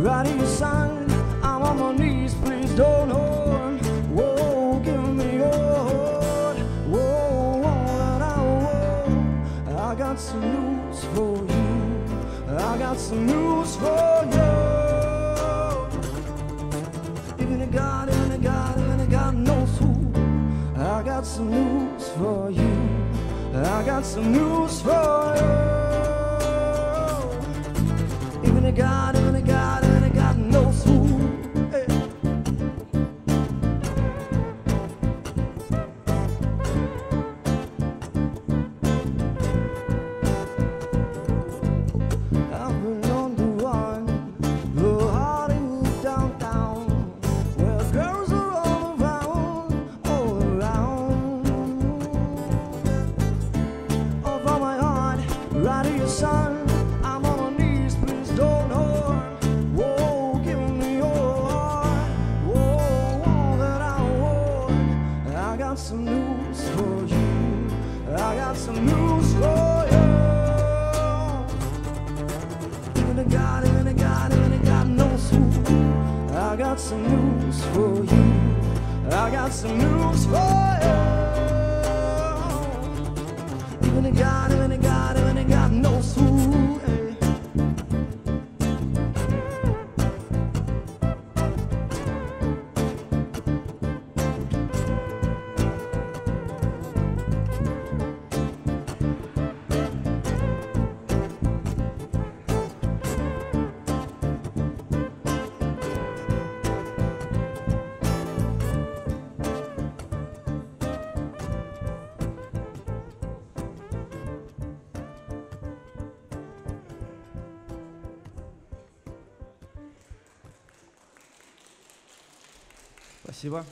writing a song. I'm on my knees, please don't harm. Whoa, give me your. Whoa, whoa, whoa, I got some news for you. I got some news for you. Even a God, even a God, even a God knows who. I got some news for you. I got some news for you. Even a God, son, I'm on my knees, please don't hurt. Whoa, give me your heart, whoa, all that I want. I got some news for you. I got some news for you. Even a God, even a God, even a God knows who. I got some news for you. I got some news for you. Even a God, Спасибо.